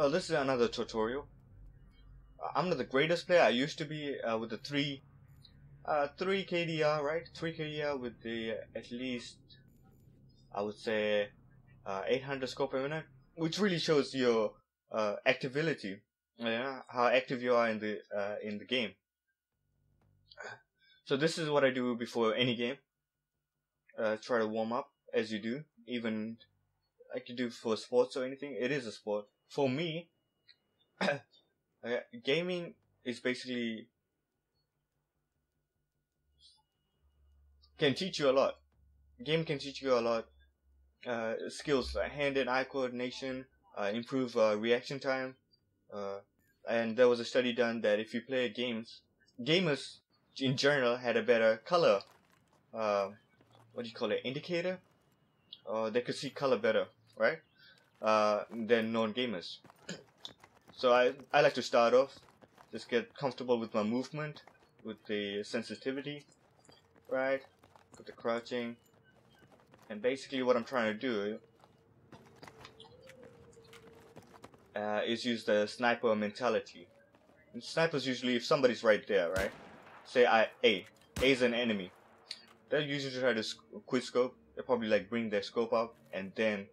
Oh, this is another tutorial. Uh, I'm not the greatest player. I used to be uh, with the three, uh, three KDR, right? Three KDR with the uh, at least, I would say, uh, 800 score per minute, which really shows your uh, activity, yeah, how active you are in the uh, in the game. So this is what I do before any game. Uh, try to warm up as you do, even like you do for sports or anything. It is a sport. For me, uh, gaming is basically can teach you a lot. Game can teach you a lot. Uh, skills like hand and eye coordination, uh, improve uh, reaction time, uh, and there was a study done that if you play games, gamers in general had a better color. Uh, what do you call it? Indicator. They could see color better, right? Uh, than non-gamers. so I I like to start off, just get comfortable with my movement, with the sensitivity, right? With the crouching, and basically what I'm trying to do uh, is use the sniper mentality. And snipers usually, if somebody's right there, right? Say I A, A is an enemy. They'll usually try to quick scope. They'll probably like bring their scope up and then,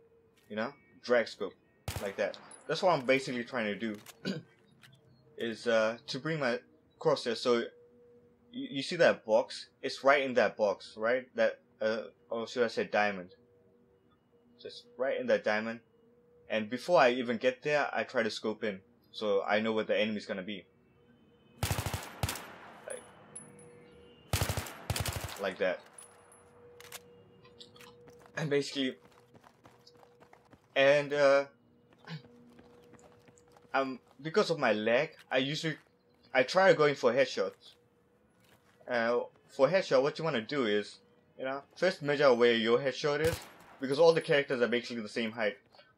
you know, drag scope like that. That's what I'm basically trying to do. is uh, to bring my crosshair. So you, you see that box? It's right in that box, right? That uh, or should I say diamond? Just right in that diamond. And before I even get there, I try to scope in, so I know where the enemy's gonna be. Like that. And basically, and uh, um, because of my lag, I usually, I try going for headshots. Uh, for headshot, what you want to do is, you know, first measure where your headshot is, because all the characters are basically the same height.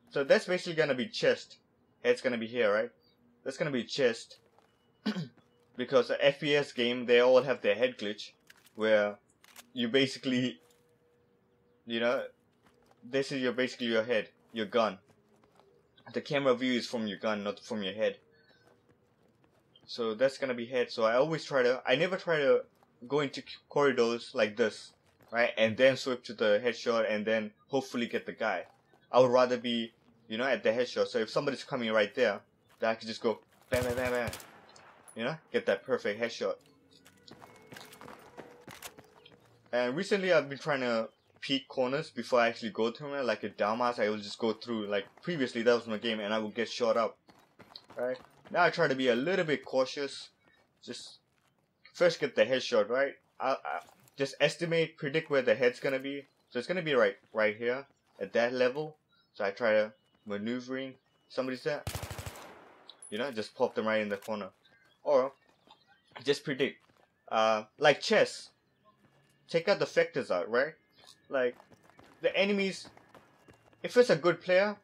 So that's basically gonna be chest. Head's gonna be here, right? That's gonna be chest. because the FPS game, they all have their head glitch, where you basically, you know, this is your basically your head, your gun. The camera view is from your gun, not from your head. So that's gonna be head. So I always try to, I never try to go into corridors like this, right? And then switch to the headshot and then hopefully get the guy. I would rather be you know, at the headshot. So if somebody's coming right there, then I can just go bam, bam, bam, bam. You know, get that perfect headshot. And recently I've been trying to peek corners before I actually go through them. Like a Dalmas, I will just go through. Like previously that was my game and I would get shot up. Right? Now I try to be a little bit cautious. Just first get the headshot, right? I, I just estimate, predict where the head's gonna be. So it's gonna be right right here at that level. So I try to maneuvering somebody's there. you know just pop them right in the corner or just predict uh like chess take out the factors out right like the enemies if it's a good player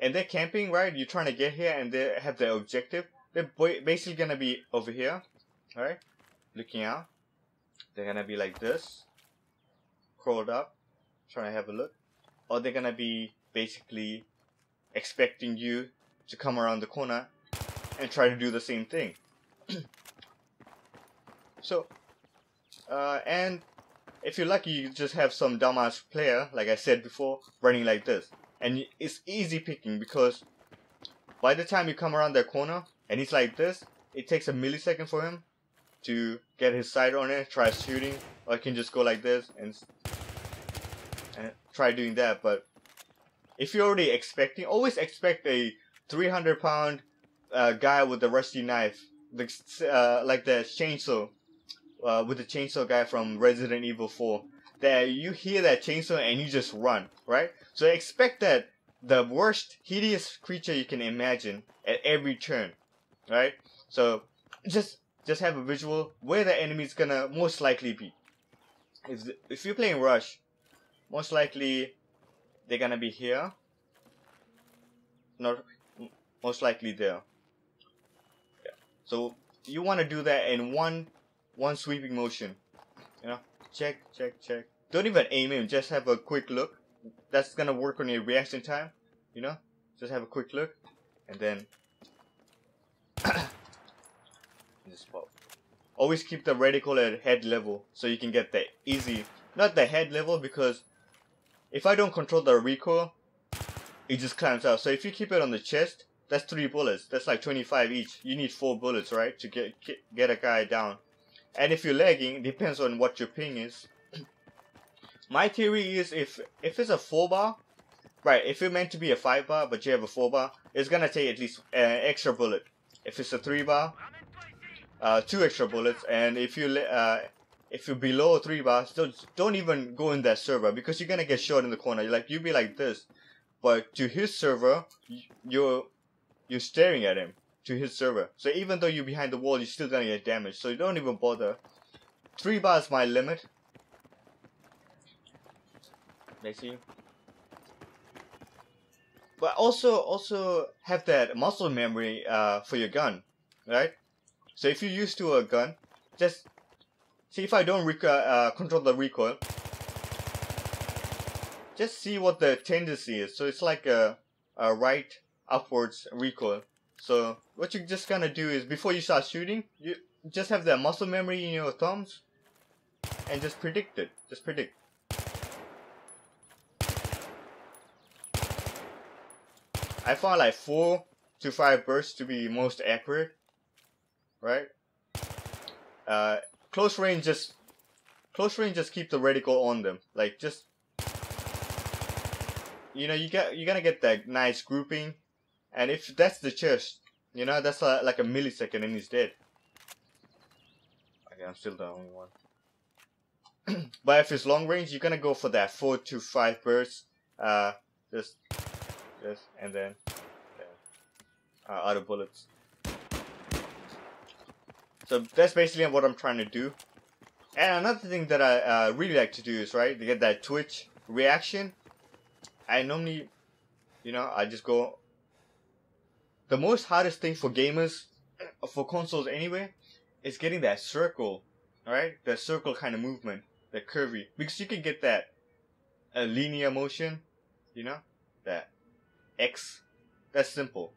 and they're camping right you're trying to get here and they have their objective they're basically gonna be over here alright looking out they're gonna be like this crawled up trying to have a look or they're gonna be basically expecting you to come around the corner and try to do the same thing. so, uh, and if you're lucky, you just have some dumbass player, like I said before, running like this. And it's easy picking because by the time you come around that corner and he's like this, it takes a millisecond for him to get his sight on it, try shooting, or he can just go like this and, and try doing that. But if you're already expecting, always expect a 300 pound uh, guy with a rusty knife, like, uh, like the chainsaw, uh, with the chainsaw guy from Resident Evil 4. That you hear that chainsaw and you just run, right? So expect that the worst, hideous creature you can imagine at every turn, right? So just just have a visual where the enemy is gonna most likely be. If if you're playing Rush, most likely they're gonna be here. Not most likely there. Yeah. So you want to do that in one one sweeping motion. You know, check, check, check. Don't even aim in. Just have a quick look. That's gonna work on your reaction time. You know, just have a quick look, and then just pop. Always keep the reticle at head level so you can get the easy, not the head level because if I don't control the recoil, it just climbs out. So if you keep it on the chest, that's three bullets. That's like 25 each. You need four bullets, right, to get get a guy down. And if you're lagging, depends on what your ping is. My theory is if if it's a four bar, right? If it's meant to be a five bar, but you have a four bar, it's gonna take at least an uh, extra bullet. If it's a three bar, uh, two extra bullets, and if you uh, if you're below three bars, don't don't even go in that server because you're gonna get shot in the corner. Like you be like this, but to his server, you're you're staring at him to his server. So even though you're behind the wall, you're still gonna get damaged. So don't even bother. Three bars my limit. They see. But also also have that muscle memory uh, for your gun, right? So if you're used to a gun, just see if I don't uh, control the recoil. Just see what the tendency is. So it's like a, a right upwards recoil. So what you're just gonna do is before you start shooting, you just have that muscle memory in your thumbs and just predict it. Just predict. I found like four to five bursts to be most accurate right? Uh, close range just close range just keep the reticle on them. Like just you know you get you're gonna get that nice grouping, and if that's the chest, you know that's a, like a millisecond and he's dead. Okay, I'm still the only one. but if it's long range, you're gonna go for that four to five bursts. Uh, just, just, and then, then uh, other bullets. So that's basically what I'm trying to do. And another thing that I uh, really like to do is, right, to get that Twitch reaction. I normally, you know, I just go. The most hardest thing for gamers, for consoles anyway, is getting that circle, right? That circle kind of movement, that curvy. Because you can get that a linear motion, you know, that X. That's simple.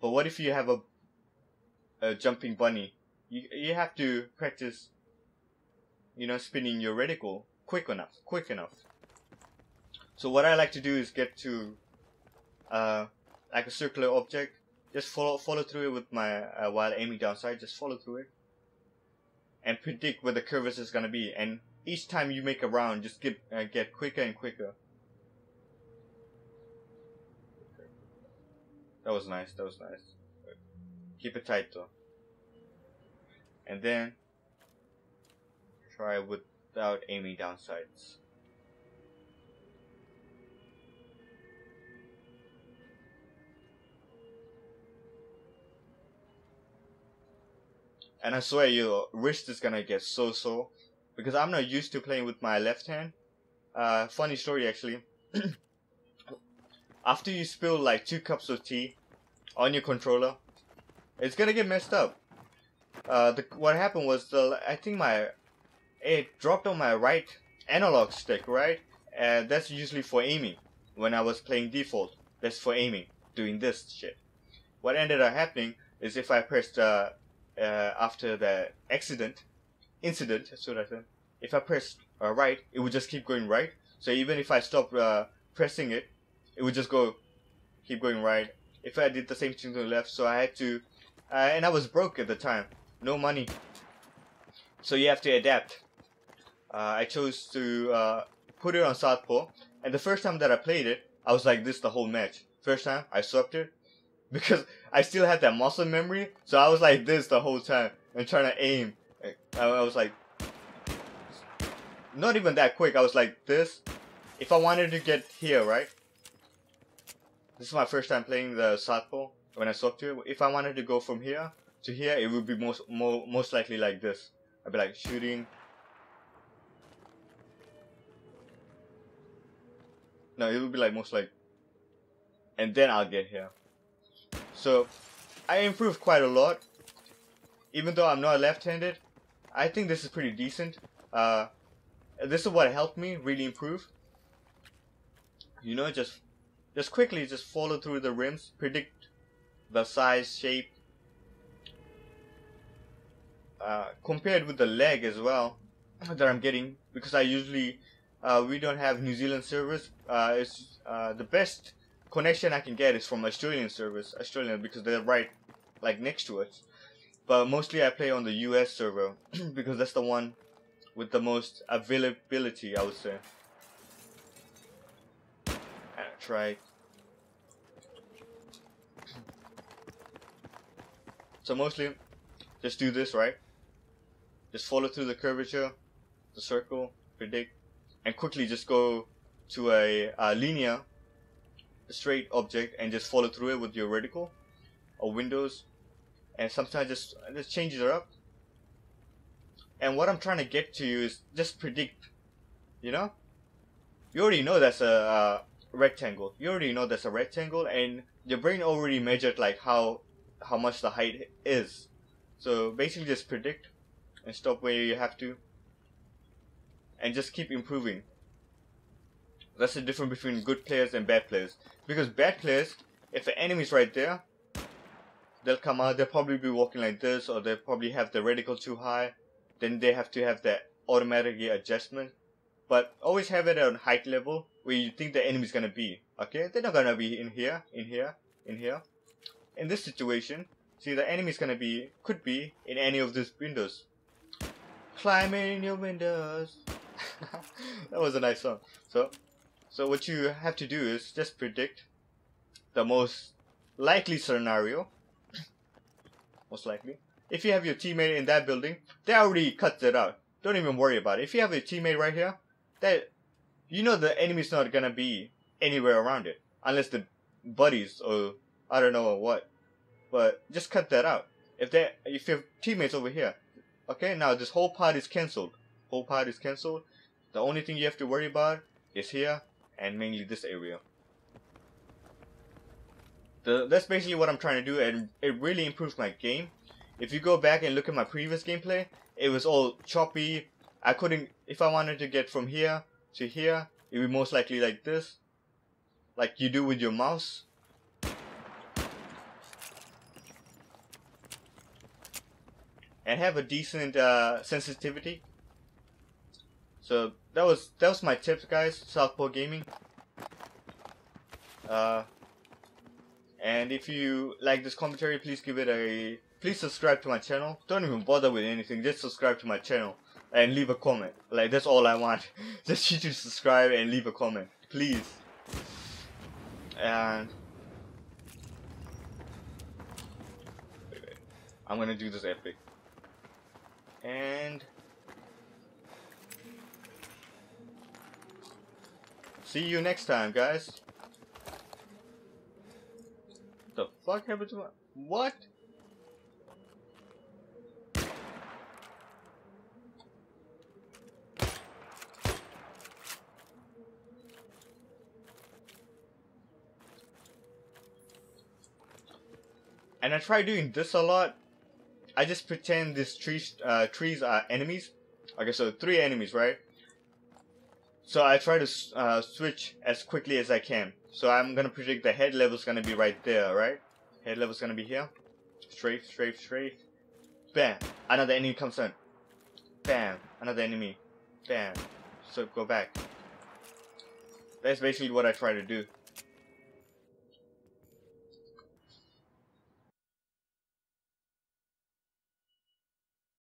But what if you have a a jumping bunny you you have to practice you know spinning your reticle quick enough quick enough so what I like to do is get to uh, like a circular object just follow follow through it with my uh, while aiming down sight just follow through it. And predict where the curvature is gonna be. And each time you make a round just get uh, get quicker and quicker. That was nice that was nice. Keep it tight though. And then try without aiming down sights. And I swear your wrist is gonna get so sore because I'm not used to playing with my left hand. Uh, funny story actually. After you spill like two cups of tea on your controller, it's gonna get messed up uh, the, what happened was the I think my it dropped on my right analog stick, right? And that's usually for aiming. When I was playing default, that's for aiming, doing this shit. What ended up happening is if I pressed uh, uh, after the accident, incident, that's what I said. If I pressed uh, right, it would just keep going right. So even if I stopped uh, pressing it, it would just go, keep going right. If I did the same thing to the left, so I had to, uh, and I was broke at the time no money. So you have to adapt. Uh, I chose to uh, put it on Southpaw, and the first time that I played it, I was like this the whole match. First time, I sucked it, because I still had that muscle memory, so I was like this the whole time, and trying to aim. I, was like, not even that quick, I was like this. If I wanted to get here, right? This is my first time playing the Southpaw, when I swapped to it. If I wanted to go from here, to here, it would be most more most likely like this. I'd be like shooting. No, it would be like most like, and then I'll get here. So, I improved quite a lot. Even though I'm not left-handed, I think this is pretty decent. Uh, this is what helped me really improve. You know, just just quickly just follow through the rims, predict the size, shape, uh, compared with the leg as well that I'm getting because I usually uh, we don't have New Zealand servers. Uh, it's uh, the best connection I can get is from Australian servers, Australian because they're right like next to us. But mostly I play on the US server because that's the one with the most availability, I would say. And try. So mostly, just do this right. Just follow through the curvature, the circle, predict, and quickly just go to a, a linear, straight object and just follow through it with your reticle or windows. And sometimes just just changes it up. And what I'm trying to get to you is just predict. You know, you already know that's a, a rectangle. You already know that's a rectangle, and your brain already measured like how how much the height is. So basically, just predict and stop where you have to and just keep improving. That's the difference between good players and bad players. Because bad players, if the enemy's right there, they'll come out, they'll probably be walking like this, or they'll probably have the reticle too high. Then they have to have that automatically adjustment. But always have it on height level where you think the enemy's gonna be. Okay? They're not gonna be in here, in here, in here. In this situation, see the enemy's gonna be, could be in any of these windows. Climbing in your windows. that was a nice song. So, so what you have to do is just predict the most likely scenario. most likely. If you have your teammate in that building, they already cut it out. Don't even worry about it. If you have a teammate right here, that you know the enemy's not gonna be anywhere around it unless the buddies or I don't know what. But just cut that out. If they if your teammates over here, okay, now this whole part is cancelled. Whole part is cancelled. The only thing you have to worry about is here and mainly this area. The, that's basically what I'm trying to do and it really improves my game. If you go back and look at my previous gameplay, it was all choppy. I couldn't, if I wanted to get from here to here, it would most likely like this. Like you do with your mouse. And have a decent uh, sensitivity. So that was that was my tips, guys. Southpaw Gaming. Uh, and if you like this commentary, please give it a please subscribe to my channel. Don't even bother with anything. Just subscribe to my channel and leave a comment. Like that's all I want. Just you to subscribe and leave a comment, please. And I'm gonna do this epic. And See you next time, guys. The fuck happened to my... What? And I try doing this a lot. I just pretend these trees, uh, trees are enemies. Okay, so three enemies, right? So I try to uh, switch as quickly as I can. So I'm gonna predict the head level is gonna be right there, right? Head level is gonna be here. Straight, straight, straight. Bam! Another enemy comes in. Bam! Another enemy. Bam! So go back. That's basically what I try to do.